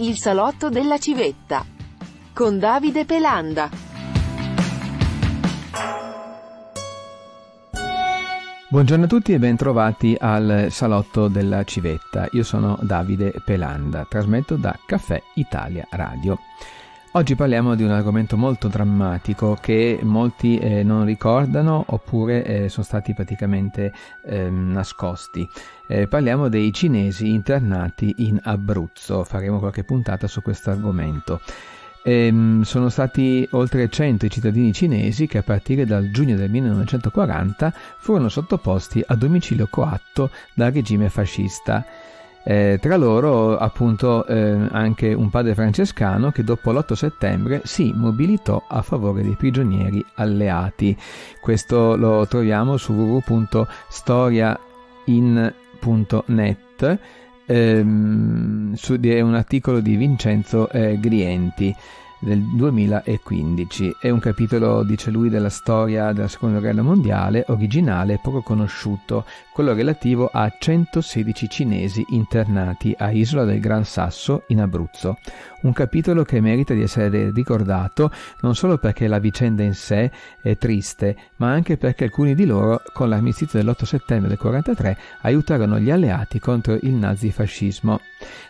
Il salotto della civetta. Con Davide Pelanda. Buongiorno a tutti e bentrovati al salotto della civetta. Io sono Davide Pelanda, trasmetto da Caffè Italia Radio. Oggi parliamo di un argomento molto drammatico che molti eh, non ricordano oppure eh, sono stati praticamente eh, nascosti. Parliamo dei cinesi internati in Abruzzo, faremo qualche puntata su questo argomento. Ehm, sono stati oltre 100 i cittadini cinesi che a partire dal giugno del 1940 furono sottoposti a domicilio coatto dal regime fascista. Eh, tra loro appunto eh, anche un padre francescano che dopo l'8 settembre si mobilitò a favore dei prigionieri alleati. Questo lo troviamo su www.storiain.net. Ehm, su, è un articolo di Vincenzo eh, Grienti del 2015. È un capitolo, dice lui, della storia della seconda guerra mondiale, originale e poco conosciuto, quello relativo a 116 cinesi internati a Isola del Gran Sasso in Abruzzo. Un capitolo che merita di essere ricordato non solo perché la vicenda in sé è triste, ma anche perché alcuni di loro, con l'armistizio dell'8 settembre del 1943, aiutarono gli alleati contro il nazifascismo.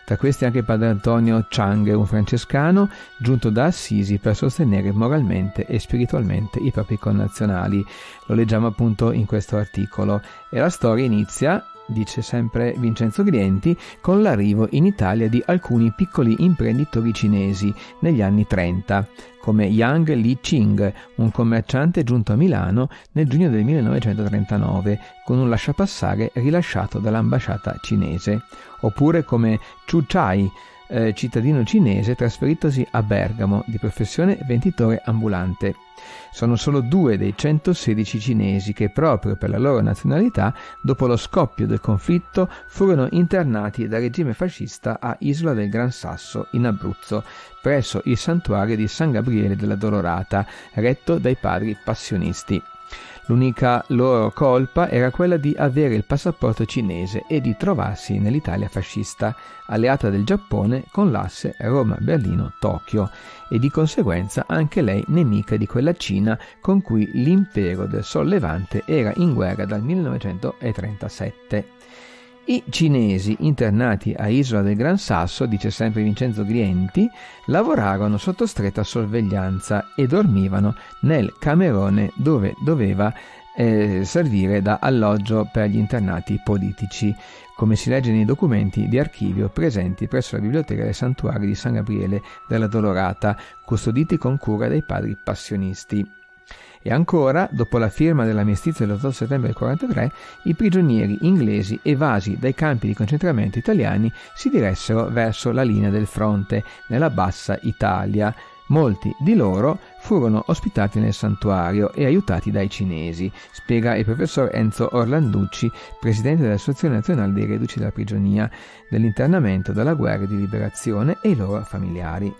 Tra questi anche padre Antonio Chang, un francescano giunto da Assisi per sostenere moralmente e spiritualmente i propri connazionali. Lo leggiamo appunto in questo articolo. E la storia inizia dice sempre Vincenzo Grienti, con l'arrivo in Italia di alcuni piccoli imprenditori cinesi negli anni 30, come Yang Li-Ching, un commerciante giunto a Milano nel giugno del 1939 con un lasciapassare rilasciato dall'ambasciata cinese, oppure come Chu Chai, eh, cittadino cinese trasferitosi a Bergamo, di professione venditore ambulante. Sono solo due dei 116 cinesi che, proprio per la loro nazionalità, dopo lo scoppio del conflitto, furono internati dal regime fascista a Isola del Gran Sasso, in Abruzzo, presso il santuario di San Gabriele della Dolorata, retto dai padri passionisti. L'unica loro colpa era quella di avere il passaporto cinese e di trovarsi nell'Italia fascista, alleata del Giappone con l'asse Roma-Berlino-Tokyo e di conseguenza anche lei nemica di quella Cina con cui l'impero del Sol Levante era in guerra dal 1937. I cinesi internati a Isola del Gran Sasso, dice sempre Vincenzo Grienti, lavoravano sotto stretta sorveglianza e dormivano nel camerone dove doveva eh, servire da alloggio per gli internati politici, come si legge nei documenti di archivio presenti presso la biblioteca del santuario di San Gabriele della Dolorata, custoditi con cura dai padri passionisti. E ancora, dopo la firma dell'armistizio dell'8 settembre del 1943, i prigionieri inglesi evasi dai campi di concentramento italiani si diressero verso la linea del fronte, nella bassa Italia. Molti di loro furono ospitati nel santuario e aiutati dai cinesi, spiega il professor Enzo Orlanducci, presidente dell'Associazione Nazionale dei Reduci della Prigionia, dell'internamento, della guerra di liberazione e i loro familiari.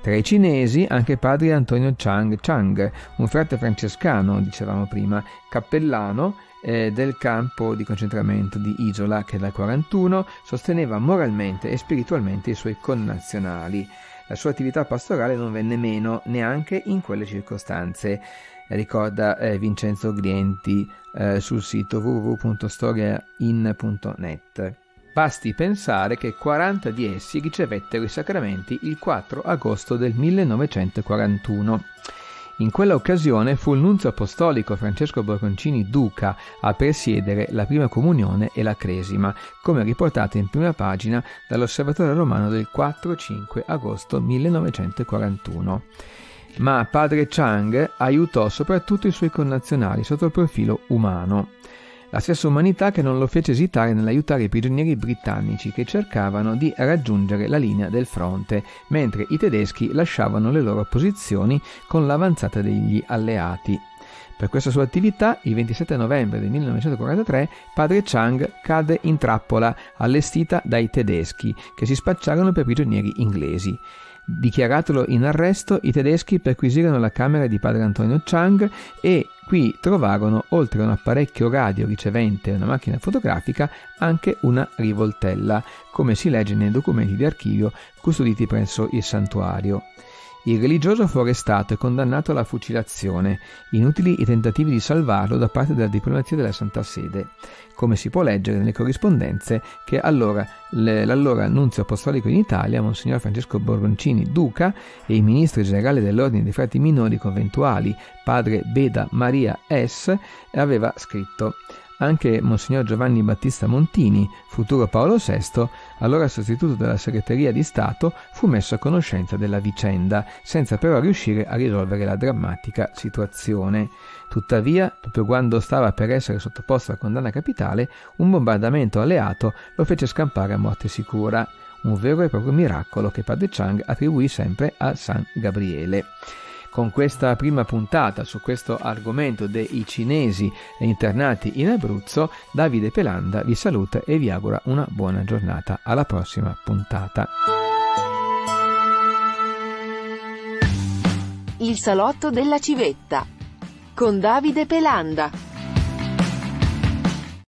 Tra i cinesi anche padre Antonio Chang Chang, un frate francescano, dicevamo prima, cappellano eh, del campo di concentramento di Isola che dal 41 sosteneva moralmente e spiritualmente i suoi connazionali. La sua attività pastorale non venne meno neanche in quelle circostanze, ricorda eh, Vincenzo Grienti eh, sul sito www.storiain.net. Basti pensare che 40 di essi ricevettero i sacramenti il 4 agosto del 1941. In quella occasione fu il nunzio apostolico Francesco Borgoncini Duca a presiedere la prima comunione e la cresima, come riportato in prima pagina dall'Osservatore Romano del 4-5 agosto 1941. Ma padre Chang aiutò soprattutto i suoi connazionali sotto il profilo umano la stessa umanità che non lo fece esitare nell'aiutare i prigionieri britannici che cercavano di raggiungere la linea del fronte, mentre i tedeschi lasciavano le loro posizioni con l'avanzata degli alleati. Per questa sua attività, il 27 novembre del 1943, padre Chang cadde in trappola allestita dai tedeschi, che si spacciarono per prigionieri inglesi. Dichiaratolo in arresto, i tedeschi perquisirono la camera di padre Antonio Chang e qui trovarono, oltre a un apparecchio radio ricevente e una macchina fotografica, anche una rivoltella, come si legge nei documenti di archivio custoditi presso il santuario. Il religioso fu arrestato e condannato alla fucilazione, inutili i tentativi di salvarlo da parte della diplomazia della Santa Sede, come si può leggere nelle corrispondenze che allora l'allora nunzio apostolico in Italia, Monsignor Francesco Borgoncini Duca, e il ministro generale dell'Ordine dei Frati Minori Conventuali, padre Beda Maria S., aveva scritto anche Monsignor Giovanni Battista Montini, futuro Paolo VI, allora sostituto della segreteria di Stato, fu messo a conoscenza della vicenda, senza però riuscire a risolvere la drammatica situazione. Tuttavia, proprio quando stava per essere sottoposto a condanna capitale, un bombardamento alleato lo fece scampare a morte sicura, un vero e proprio miracolo che Padre Chang attribuì sempre a San Gabriele con questa prima puntata su questo argomento dei cinesi internati in Abruzzo, Davide Pelanda vi saluta e vi augura una buona giornata. Alla prossima puntata. Il salotto della civetta con Davide Pelanda.